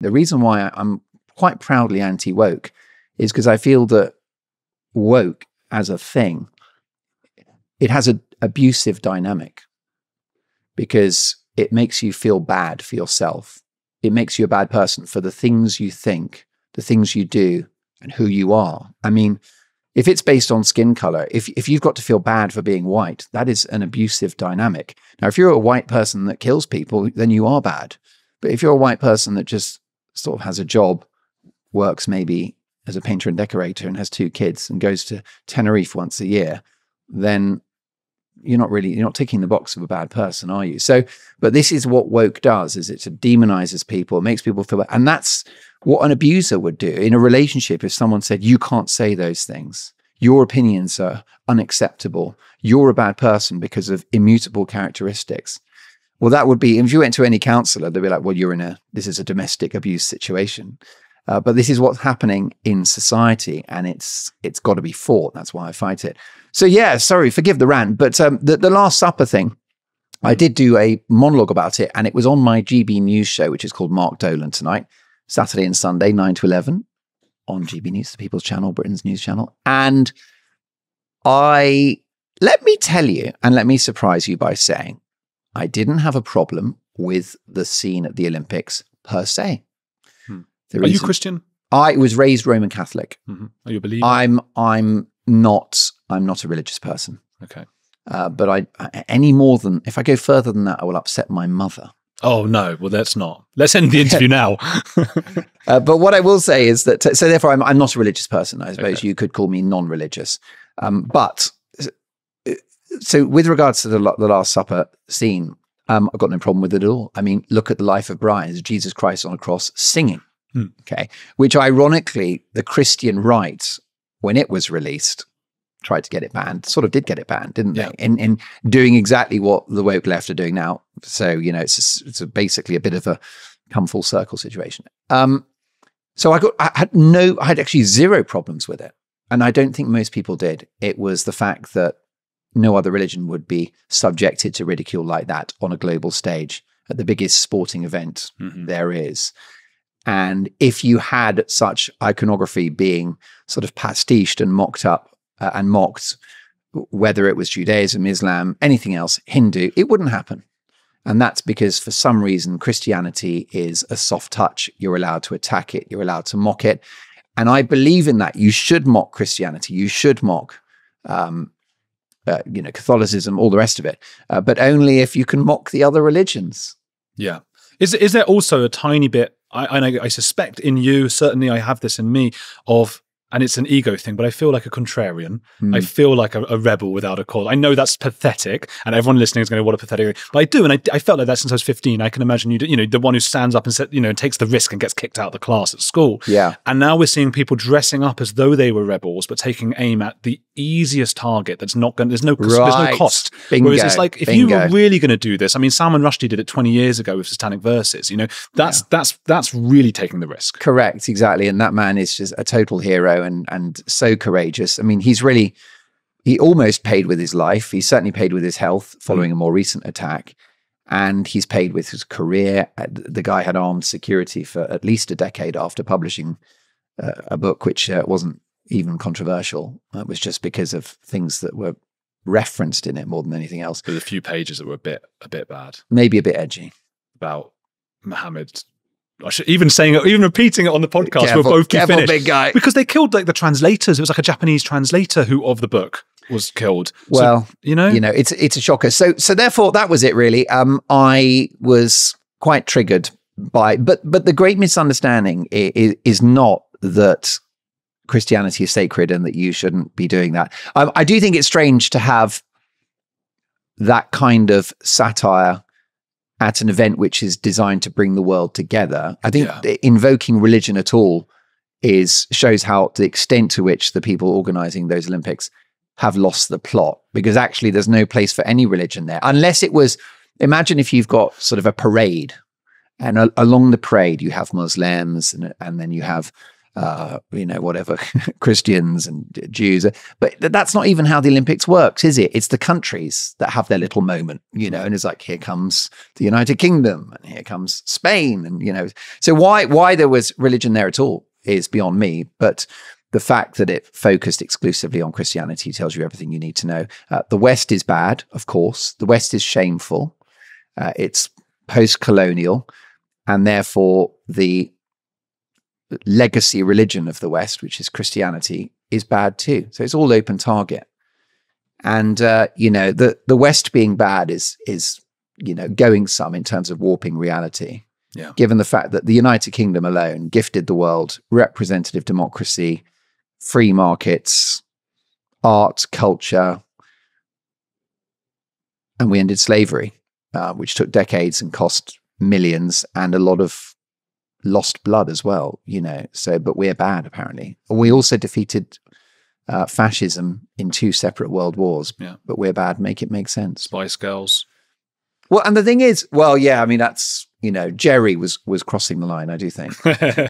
The reason why I'm quite proudly anti woke is because I feel that woke as a thing, it has an abusive dynamic because it makes you feel bad for yourself. It makes you a bad person for the things you think, the things you do, and who you are. I mean, if it's based on skin color, if, if you've got to feel bad for being white, that is an abusive dynamic. Now, if you're a white person that kills people, then you are bad. But if you're a white person that just sort of has a job, works maybe as a painter and decorator and has two kids and goes to Tenerife once a year, then you're not really you're not ticking the box of a bad person, are you? So, but this is what woke does: is it demonizes people, makes people feel, bad. and that's what an abuser would do in a relationship. If someone said you can't say those things, your opinions are unacceptable, you're a bad person because of immutable characteristics. Well, that would be if you went to any counselor, they'd be like, "Well, you're in a this is a domestic abuse situation." Uh, but this is what's happening in society, and it's it's got to be fought. That's why I fight it. So yeah, sorry, forgive the rant, but um, the the Last Supper thing, I did do a monologue about it, and it was on my GB News show, which is called Mark Dolan tonight, Saturday and Sunday, nine to eleven, on GB News, the People's Channel, Britain's news channel, and I let me tell you, and let me surprise you by saying, I didn't have a problem with the scene at the Olympics per se. Are you Christian? I was raised Roman Catholic. Mm-hmm. Are you a believer? I'm I'm not I'm not a religious person. okay. Uh, but I, I any more than if I go further than that, I will upset my mother. Oh no! Well, let's not. Let's end the interview now. Uh, but what I will say is that so therefore I'm I'm not a religious person. I suppose Okay. you could call me non-religious. Um, but so with regards to the the Last Supper scene, um, I've got no problem with it at all. I mean, look at the life of Brian, Jesus Christ on a cross singing. Hmm. Okay, which ironically, the Christian right, when it was released, tried to get it banned. Sort of did get it banned, didn't Yeah. they? In in doing exactly what the woke left are doing now. So you know, it's a it's a basically a bit of a come full circle situation. Um, so I got I had no I had actually zero problems with it. And I don't think most people did. It was the fact that no other religion would be subjected to ridicule like that on a global stage at the biggest sporting event Mhm. there is. And if you had such iconography being sort of pastiched and mocked up uh, and mocked, whether it was Judaism, Islam, anything else, Hindu, it wouldn't happen. And that's because for some reason, Christianity is a soft touch. You're allowed to attack it, you're allowed to mock it. And I believe in that. You should mock Christianity, you should mock. Um, uh, you know, Catholicism, all the rest of it, uh, but only if you can mock the other religions. Yeah. Is is there also a tiny bit? I I, I suspect in you, certainly I have this in me of. And it's an ego thing, but I feel like a contrarian. Hmm. I feel like a, a rebel without a cause. I know that's pathetic, and everyone listening is going to what a pathetic. But I do, and I, I felt like that since I was fifteen. I can imagine you, you know, the one who stands up and said, you know, takes the risk and gets kicked out of the class at school. Yeah. And now we're seeing people dressing up as though they were rebels, but taking aim at the easiest target. That's not going. There's no. Right. There's no cost. Bingo. Whereas it's like if you were really going to do this, I mean, Salman Rushdie did it 20 years ago with Satanic Verses. You know, that's that's that's really taking the risk. Correct, exactly. And that man is just a total hero and and so courageous. I mean, he's really he almost paid with his life. He certainly paid with his health following a more recent attack. And he's paid with his career. Uh, The guy had armed security for at least a decade after publishing uh, a book which uh, wasn't even controversial. It was just because of things that were referenced in it more than anything else. There's a few pages that were a bit a bit bad Maybe a bit edgy. about Muhammad. I should, even saying it, even repeating it on the podcast, Careful- we'll both be careful, finished big guy. because they killed like the translators. It was like a Japanese translator who of the book was killed. So, Well, you know, you know it's it's a shocker so so therefore that was it really um i was quite triggered by but but the great misunderstanding is, is not that christianity is sacred and that you shouldn't be doing that um, i do think it's strange to have that kind of satire at an event which is designed to bring the world together i think Yeah. invoking religion at all is shows how the extent to which the people organizing those olympics have lost the plot because actually there's no place for any religion there unless it was imagine if you've got sort of a parade and a- along the parade you have muslims and, and then you have uh, you know, whatever, Christians and Jews. But that's not even how the Olympics works, is it? It's the countries that have their little moment, you know, and it's like, here comes the United Kingdom and here comes Spain. And, you know, so why, why there was religion there at all is beyond me. But the fact that it focused exclusively on Christianity tells you everything you need to know. Uh, the West is bad, of course. The West is shameful. Uh, it's post colonial. And therefore, the legacy religion of the West, which is Christianity, is bad too. So it's all open target. And uh, you know, the the West being bad is is you know going some in terms of warping reality. Yeah. Given the fact that the United Kingdom alone gifted the world representative democracy, free markets, art, culture, and we ended slavery, uh, which took decades and cost millions and a lot of lost blood as well, you know. So, but we're bad apparently. We also defeated uh, fascism in two separate world wars. Yeah. But we're bad. Make it make sense. Spice Girls. Well, and the thing is, well, yeah, I mean, that's you know, Geri was was crossing the line. I do think.